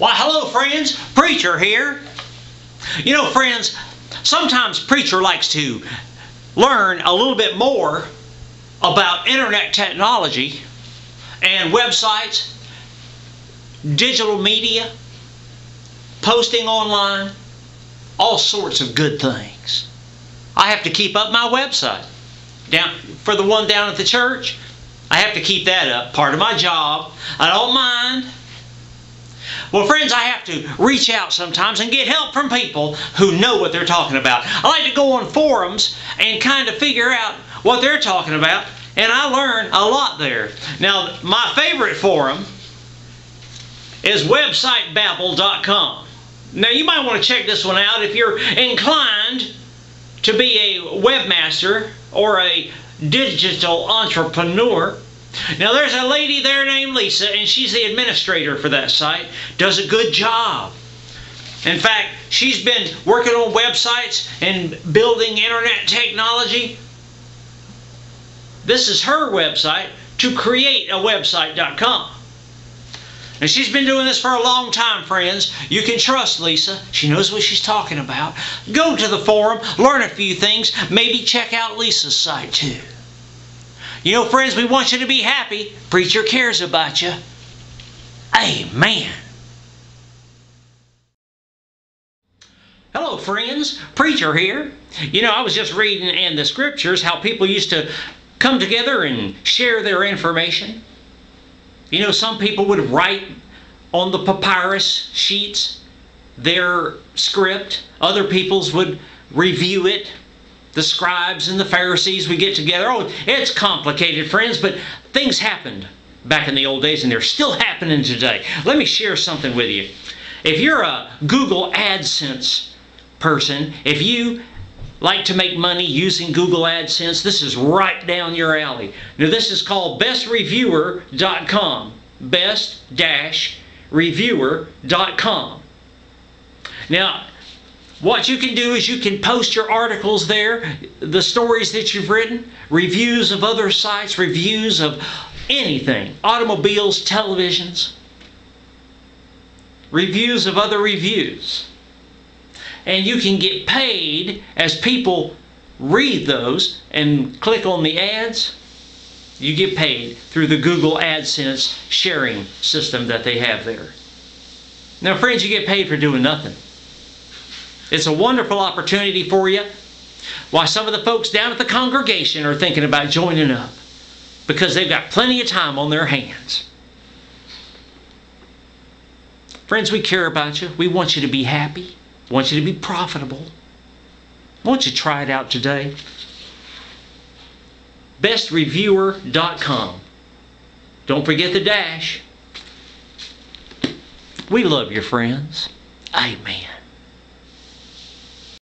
Why, hello, friends. Preacher here. You know, friends, sometimes preacher likes to learn a little bit more about internet technology and websites, digital media, posting online, all sorts of good things. I have to keep up my website. Down for the one down at the church, I have to keep that up. Part of my job. I don't mind. Well, friends, I have to reach out sometimes and get help from people who know what they're talking about. I like to go on forums and kind of figure out what they're talking about, and I learn a lot there. Now, my favorite forum is websitebabble.com. Now, you might want to check this one out if you're inclined to be a webmaster or a digital entrepreneur. Now, there's a lady there named Lisa, and she's the administrator for that site. Does a good job. In fact, she's been working on websites and building internet technology. This is her website to create a website.com. And she's been doing this for a long time, friends. You can trust Lisa. She knows what she's talking about. Go to the forum, learn a few things, maybe check out Lisa's site too. You know, friends, we want you to be happy. Preacher cares about you. Amen. Hello, friends. Preacher here. You know, I was just reading in the scriptures how people used to come together and share their information. You know, some people would write on the papyrus sheets their script, other people's would review it. The scribes and the Pharisees would get together. Oh, it's complicated, friends, but things happened back in the old days and they're still happening today. Let me share something with you. If you're a Google AdSense person, if you like to make money using Google AdSense, this is right down your alley. Now, this is called bestreviewer.com. Best-reviewer.com. Now, what you can do is you can post your articles there, the stories that you've written, reviews of other sites, reviews of anything automobiles, televisions, reviews of other reviews and you can get paid as people read those and click on the ads. You get paid through the Google AdSense sharing system that they have there. Now, friends, you get paid for doing nothing. It's a wonderful opportunity for you. Why some of the folks down at the congregation are thinking about joining up because they've got plenty of time on their hands. Friends, we care about you. We want you to be happy. I want you to be profitable. I want you to try it out today. BestReviewer.com. Don't forget the dash. We love your friends. Amen.